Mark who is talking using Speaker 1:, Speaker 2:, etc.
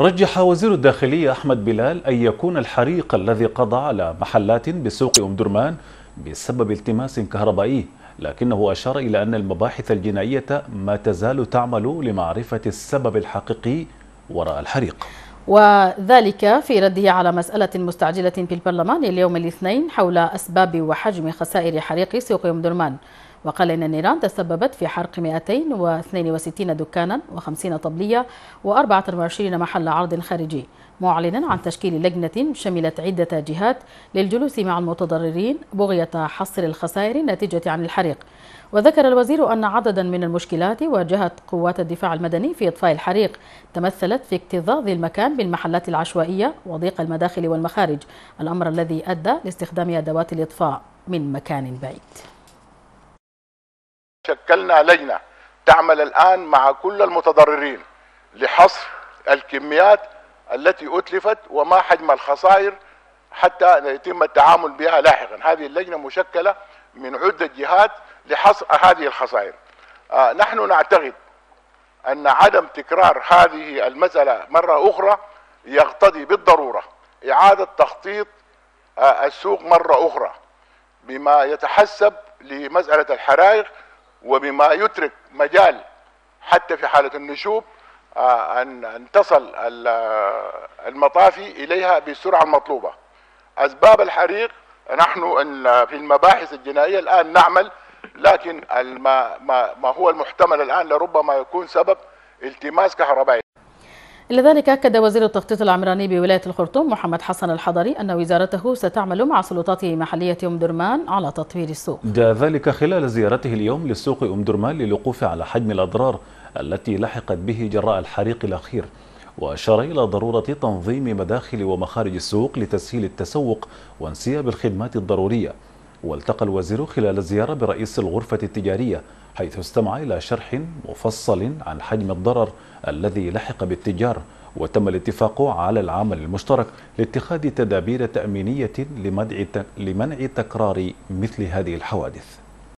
Speaker 1: رجح وزير الداخلية أحمد بلال أن يكون الحريق الذي قضى على محلات بسوق أم درمان بسبب التماس كهربائي لكنه أشار إلى أن المباحث الجنائية ما تزال تعمل لمعرفة السبب الحقيقي وراء الحريق.
Speaker 2: وذلك في رده على مسألة مستعجلة في البرلمان اليوم الاثنين حول أسباب وحجم خسائر حريق سوق أم درمان. وقال إن النيران تسببت في حرق 262 دكانا و50 طبلية و24 محل عرض خارجي معلنا عن تشكيل لجنة شملت عدة جهات للجلوس مع المتضررين بغية حصر الخسائر الناتجة عن الحريق. وذكر الوزير أن عددا من المشكلات واجهت قوات الدفاع المدني في إطفاء الحريق تمثلت في اكتظاظ المكان بالمحلات العشوائية وضيق المداخل والمخارج الأمر الذي أدى لاستخدام أدوات الإطفاء من مكان بعيد.
Speaker 3: شكلنا لجنة تعمل الآن مع كل المتضررين لحصر الكميات التي أتلفت وما حجم الخسائر حتى يتم التعامل بها لاحقا. هذه اللجنة مشكلة من عدة جهات لحصر هذه الخسائر. آه نحن نعتقد أن عدم تكرار هذه المسألة مرة أخرى يقتضي بالضرورة إعادة تخطيط آه السوق مرة أخرى بما يتحسب لمسألة الحرائق وبما يترك مجال حتى في حالة النشوب أن تصل المطافي إليها بالسرعة المطلوبة أسباب الحريق نحن في المباحث الجنائية الآن نعمل لكن ما, ما هو المحتمل الآن لربما يكون سبب التماس كهربائي.
Speaker 2: لذلك أكد وزير التخطيط العمراني بولاية الخرطوم محمد حسن الحضري أن وزارته ستعمل مع سلطاته محلية أم درمان على تطوير السوق.
Speaker 1: ذلك خلال زيارته اليوم لسوق أم درمان للوقوف على حجم الأضرار التي لحقت به جراء الحريق الأخير وأشار إلى ضرورة تنظيم مداخل ومخارج السوق لتسهيل التسوق وانسياب الخدمات الضرورية. والتقى الوزير خلال الزيارة برئيس الغرفة التجارية حيث استمع إلى شرح مفصل عن حجم الضرر الذي لحق بالتجار وتم الاتفاق على العمل المشترك لاتخاذ تدابير تأمينية لمنع تكرار مثل هذه الحوادث.